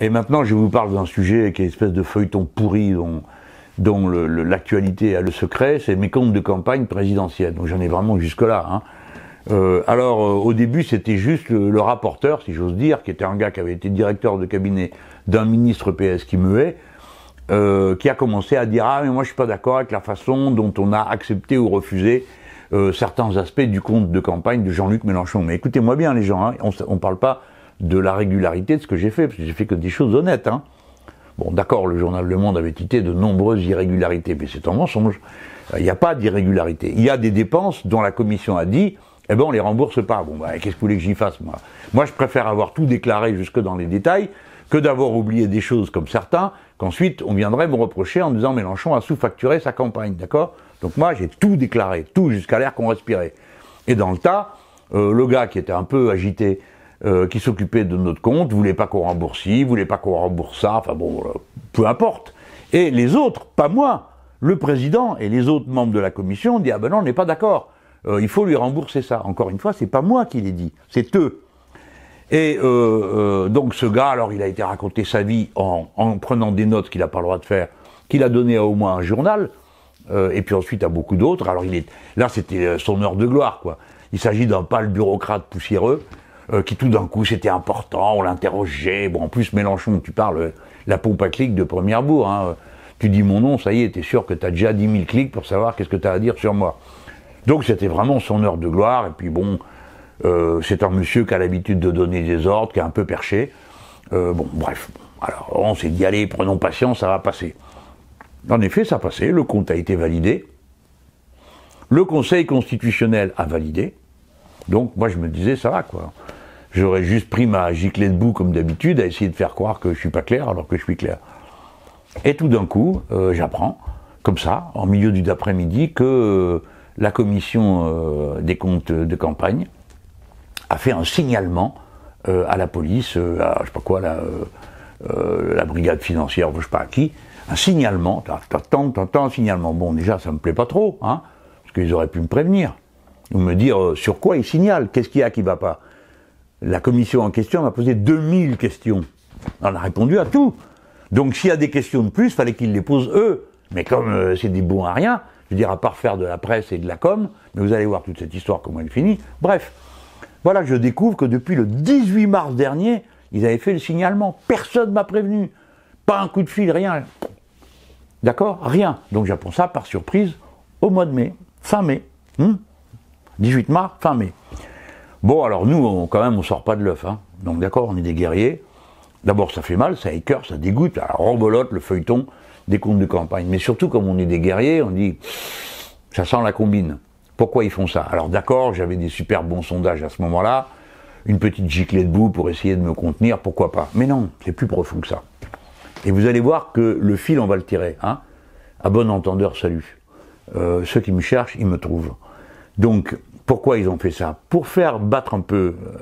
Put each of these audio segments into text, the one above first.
Et maintenant, je vous parle d'un sujet qui est une espèce de feuilleton pourri dont, l'actualité a le secret, c'est mes comptes de campagne présidentielle. Donc j'en ai vraiment jusque-là. Hein. Euh, alors euh, au début, c'était juste le, rapporteur, si j'ose dire, qui était un gars qui avait été directeur de cabinet d'un ministre PS qui me hait, euh, qui a commencé à dire ah mais moi je suis pas d'accord avec la façon dont on a accepté ou refusé euh, certains aspects du compte de campagne de Jean-Luc Mélenchon. Mais écoutez-moi bien les gens, hein, on ne parle pas de la régularité de ce que j'ai fait, parce que j'ai fait que des choses honnêtes. Hein. Bon, d'accord, le journal Le Monde avait cité de nombreuses irrégularités, mais c'est un mensonge. Il n'y a pas d'irrégularité. Il y a des dépenses dont la commission a dit, eh ben on les rembourse pas. Bon, bah, qu'est-ce que vous voulez que j'y fasse, moi? Moi, je préfère avoir tout déclaré jusque dans les détails que d'avoir oublié des choses comme certains, qu'ensuite on viendrait me reprocher en disant Mélenchon a sous-facturé sa campagne, d'accord? Donc moi, j'ai tout déclaré, tout jusqu'à l'air qu'on respirait. Et dans le tas, euh, le gars qui était un peu agité, euh, qui s'occupait de notre compte, voulait pas qu'on rembourse ci, voulait pas qu'on rembourse ça, enfin bon, euh, peu importe. Et les autres, pas moi, le président et les autres membres de la commission dit ah ben non, on n'est pas d'accord, euh, il faut lui rembourser ça. Encore une fois, c'est pas moi qui l'ai dit, c'est eux. Et donc ce gars, alors il a été raconter sa vie en, en prenant des notes qu'il n'a pas le droit de faire, qu'il a donné à au moins un journal, et puis ensuite à beaucoup d'autres. Alors il est, là c'était son heure de gloire, quoi. Il s'agit d'un pâle bureaucrate poussiéreux euh, qui tout d'un coup c'était important, on l'interrogeait. Bon, en plus Mélenchon, tu parles la pompe à clics de première bourre. Hein. Tu dis mon nom, ça y est, t'es sûr que t'as déjà 10 000 clics pour savoir qu'est-ce que t'as à dire sur moi. Donc c'était vraiment son heure de gloire. Et puis bon, euh, c'est un monsieur qui a l'habitude de donner des ordres, qui est un peu perché. Euh, bon, bref. Alors on s'est dit allez, prenons patience, ça va passer. En effet, ça passé. Le compte a été validé. Le Conseil constitutionnel a validé. Donc moi je me disais ça va quoi. J'aurais juste pris ma giclée de boue comme d'habitude à essayer de faire croire que je suis pas clair alors que je suis clair. Et tout d'un coup, euh, j'apprends, comme ça, en milieu du d'après-midi, que euh, la commission euh, des comptes de campagne a fait un signalement à la police, à je sais pas quoi, la, brigade financière, je sais pas à qui, un signalement, t'attends, t'attends un signalement. Bon, déjà, ça me plaît pas trop, hein, parce qu'ils auraient pu me prévenir, ou me dire sur quoi ils signalent, qu'est-ce qu'il y a qui va pas la commission en question m'a posé 2000 questions. On a répondu à tout. Donc s'il y a des questions de plus, fallait qu'ils les posent eux. Mais comme euh, c'est des bons à rien, je veux dire, à part faire de la presse et de la com, mais vous allez voir toute cette histoire, comment elle finit. Bref, voilà, je découvre que depuis le 18 mars dernier, ils avaient fait le signalement. Personne m'a prévenu. Pas un coup de fil, rien. D'accord? Rien. Donc j'apprends ça par surprise au mois de mai, fin mai. 18 hmm? mars, fin mai. Bon, alors nous, quand même, on sort pas de l'œuf. Hein. Donc d'accord, on est des guerriers. D'abord, ça fait mal, ça écœure, ça dégoûte. Alors, rebolote le feuilleton des comptes de campagne. Mais surtout, comme on est des guerriers, on dit, ça sent la combine. Pourquoi ils font ça? Alors d'accord, j'avais des super bons sondages à ce moment-là, une petite giclée de boue pour essayer de me contenir, pourquoi pas? Mais non, c'est plus profond que ça. Et vous allez voir que le fil, on va le tirer. Hein à bon entendeur, salut. Euh, ceux qui me cherchent, ils me trouvent. Donc, pourquoi ils ont fait ça Pour faire battre un peu, euh,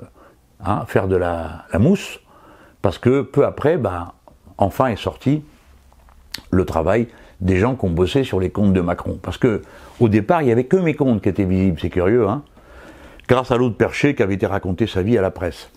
hein, faire de la, mousse, parce que peu après, ben, enfin est sorti le travail des gens qui ont bossé sur les comptes de Macron. Parce que au départ, il n'y avait que mes comptes qui étaient visibles, c'est curieux, hein grâce à l'autre perché qui avait été raconté sa vie à la presse.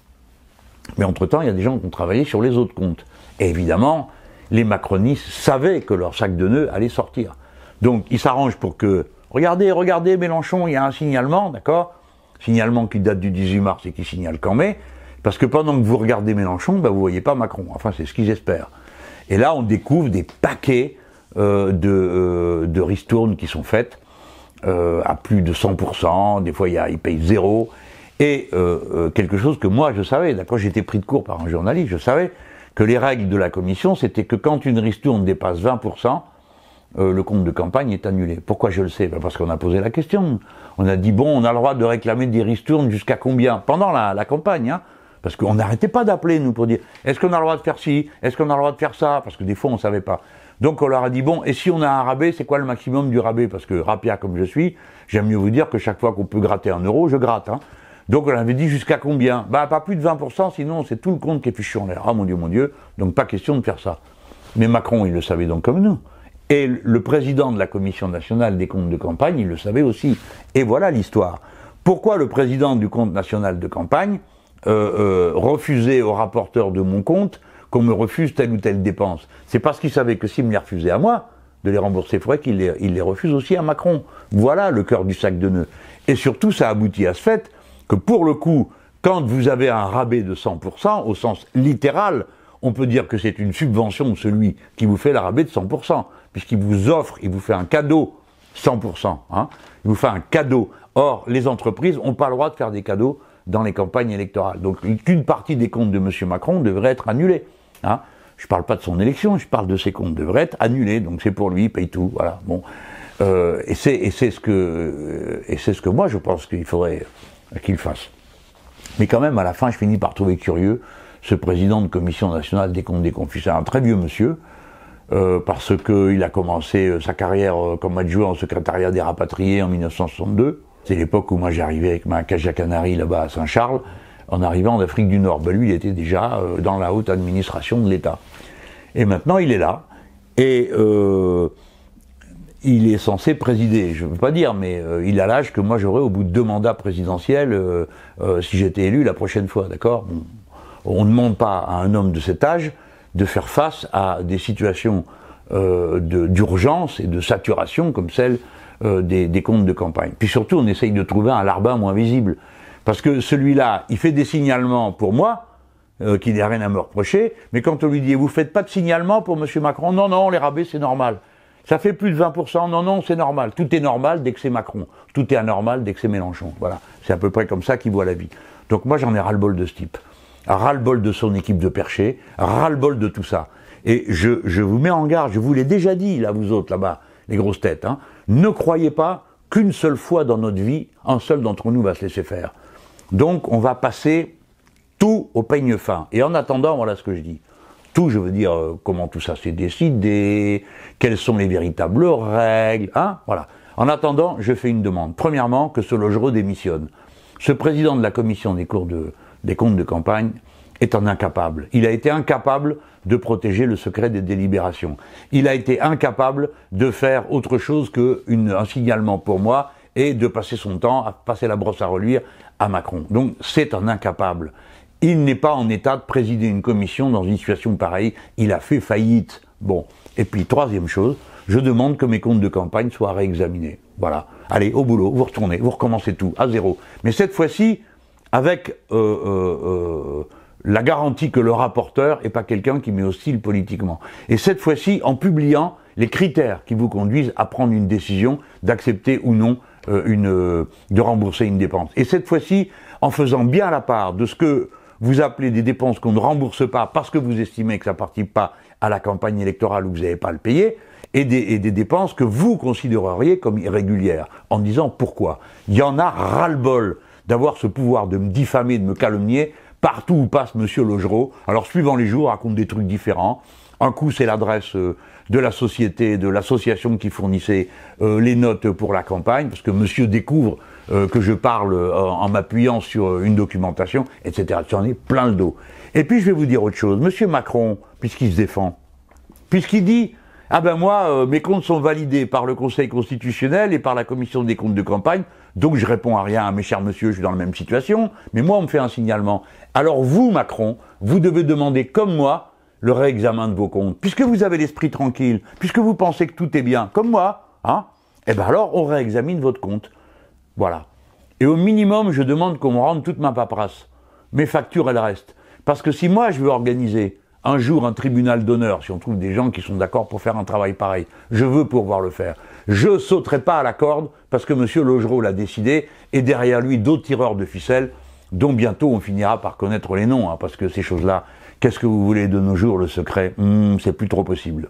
Mais entre-temps, il y a des gens qui ont travaillé sur les autres comptes. Et évidemment, les macronistes savaient que leur sac de nœuds allait sortir. Donc, ils s'arrangent pour que Regardez, regardez, Mélenchon, il y a un signalement, d'accord Signalement qui date du 18 mars et qui signale qu'en mai, parce que pendant que vous regardez Mélenchon, ben, vous voyez pas Macron. Enfin, c'est ce qu'ils espèrent. Et là, on découvre des paquets euh, de, euh, de ristournes qui sont faites euh, à plus de 100%, des fois ils payent zéro, et quelque chose que moi je savais, d'accord, j'étais pris de court par un journaliste, je savais que les règles de la commission, c'était que quand une ristourne dépasse 20%, euh, le compte de campagne est annulé. Pourquoi je le sais? Ben, Parce qu'on a posé la question. On a dit, bon, on a le droit de réclamer des ristournes jusqu'à combien? Pendant la, campagne, hein parce qu'on n'arrêtait pas d'appeler, nous, pour dire, est-ce qu'on a le droit de faire ci? Est-ce qu'on a le droit de faire ça? Parce que des fois, on ne savait pas. Donc on leur a dit, bon, et si on a un rabais, c'est quoi le maximum du rabais? Parce que rapia comme je suis, j'aime mieux vous dire que chaque fois qu'on peut gratter un euro, je gratte. Hein. Donc on avait dit jusqu'à combien? Bah pas plus de 20%, sinon c'est tout le compte qui est fichu en l'air. Ah mon Dieu, mon Dieu, donc pas question de faire ça. Mais Macron, il le savait donc comme nous. Et le président de la Commission nationale des comptes de campagne, il le savait aussi. Et voilà l'histoire. Pourquoi le président du compte national de campagne euh, euh, refusait au rapporteur de mon compte qu'on me refuse telle ou telle dépense? C'est parce qu'il savait que s'il me les refusait à moi, de les rembourser, il faudrait qu'il les, il les refuse aussi à Macron. Voilà le cœur du sac de nœuds. Et surtout, ça aboutit à ce fait que pour le coup, quand vous avez un rabais de 100%, au sens littéral, on peut dire que c'est une subvention de celui qui vous fait le rabais de 100%, puisqu'il vous offre, il vous fait un cadeau 100%. Hein, il vous fait un cadeau. Or, les entreprises n'ont pas le droit de faire des cadeaux dans les campagnes électorales. Donc, une partie des comptes de M. Macron devrait être annulée. Hein. Je ne parle pas de son élection, je parle de ses comptes devraient être annulés. Donc, c'est pour lui, il paye tout. Voilà. Bon. Euh, et c'est ce que euh, et c'est ce que moi je pense qu'il faudrait qu'il fasse. Mais quand même, à la fin, je finis par trouver curieux ce président de commission nationale des comptes des confus. C'est un très vieux monsieur, euh, parce qu'il a commencé euh, sa carrière euh, comme adjoint en secrétariat des rapatriés en 1962. C'est l'époque où moi j'arrivais avec ma cage à là-bas à Saint-Charles, en arrivant d'Afrique du Nord. Ben, lui, il était déjà dans la haute administration de l'État. Et maintenant, il est là. Et il est censé présider, je ne veux pas dire, mais il a l'âge que moi j'aurais au bout de deux mandats présidentiels si j'étais élu la prochaine fois, d'accord? On ne demande pas à un homme de cet âge de faire face à des situations euh, d'urgence et de saturation comme celle euh, des, comptes de campagne. Puis surtout, on essaye de trouver un larbin moins visible. Parce que celui-là, il fait des signalements pour moi, euh, qu'il n'y a rien à me reprocher, mais quand on lui dit, vous faites pas de signalement pour M. Macron, non, non, les rabais, c'est normal. Ça fait plus de 20%, non, non, c'est normal. Tout est normal dès que c'est Macron. Tout est anormal dès que c'est Mélenchon. Voilà. C'est à peu près comme ça qu'il voit la vie. Donc moi, j'en ai ras-le-bol de ce type ras-le-bol de son équipe de perchés, ras-le-bol de tout ça. Et je, je, vous mets en garde, je vous l'ai déjà dit, là, vous autres, là-bas, les grosses têtes, hein, ne croyez pas qu'une seule fois dans notre vie, un seul d'entre nous va se laisser faire. Donc, on va passer tout au peigne fin. Et en attendant, voilà ce que je dis. Tout, je veux dire, euh, comment tout ça s'est décidé, quelles sont les véritables règles, hein, voilà. En attendant, je fais une demande. Premièrement, que ce logereux démissionne. Ce président de la commission des cours de, des comptes de campagne est un incapable. Il a été incapable de protéger le secret des délibérations. Il a été incapable de faire autre chose qu'un signalement pour moi et de passer son temps à passer la brosse à reluire à Macron. Donc c'est un incapable. Il n'est pas en état de présider une commission dans une situation pareille. Il a fait faillite. Bon. Et puis, troisième chose, je demande que mes comptes de campagne soient réexaminés. Voilà. Allez, au boulot, vous retournez, vous recommencez tout, à zéro. Mais cette fois-ci, avec euh, euh, euh, la garantie que le rapporteur n'est pas quelqu'un qui met hostile politiquement. Et cette fois-ci, en publiant les critères qui vous conduisent à prendre une décision d'accepter ou non une, de rembourser une dépense. Et cette fois-ci, en faisant bien la part de ce que vous appelez des dépenses qu'on ne rembourse pas parce que vous estimez que ça ne participe pas à la campagne électorale où vous n'avez pas à le payer, et des, et des, dépenses que vous considéreriez comme irrégulières, en disant pourquoi. Il y en a ras-le-bol d'avoir ce pouvoir de me diffamer, de me calomnier, partout où passe Monsieur Logereau. Alors, suivant les jours, raconte des trucs différents. Un coup, c'est l'adresse euh, de la société, de l'association qui fournissait euh, les notes pour la campagne, parce que Monsieur découvre euh, que je parle en m'appuyant sur une documentation, etc. J'en ai plein le dos. Et puis, je vais vous dire autre chose. Monsieur Macron, puisqu'il se défend, puisqu'il dit ah ben moi, mes comptes sont validés par le Conseil constitutionnel et par la Commission des comptes de campagne, donc je réponds à rien, mes chers monsieur, je suis dans la même situation, mais moi on me fait un signalement. Alors vous, Macron, vous devez demander comme moi le réexamen de vos comptes, puisque vous avez l'esprit tranquille, puisque vous pensez que tout est bien, comme moi, hein, eh ben alors on réexamine votre compte. Voilà. Et au minimum, je demande qu'on me rende toute ma paperasse. Mes factures, elles restent. Parce que si moi je veux organiser un jour un tribunal d'honneur, si on trouve des gens qui sont d'accord pour faire un travail pareil, je veux pouvoir le faire. Je sauterai pas à la corde parce que M. Logereau l'a décidé et derrière lui d'autres tireurs de ficelles dont bientôt on finira par connaître les noms, hein, parce que ces choses-là, qu'est-ce que vous voulez de nos jours, le secret? Hmm, C'est plus trop possible.